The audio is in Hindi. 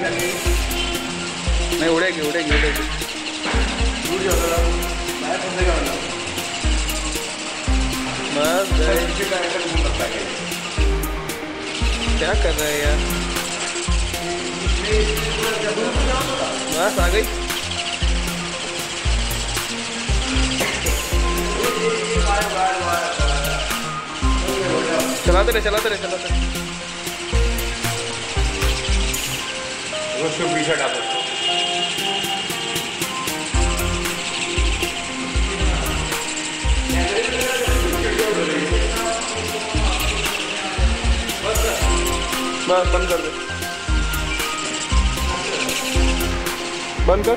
नाही, उडेगी उडेगी उडेगी। बस क्या कर रहे हैं यार? बस, आ गई। चलाते रहे चलाते रहे चलाते रहे। उसको पीछे डालो बस बंद कर दे। बंद कर।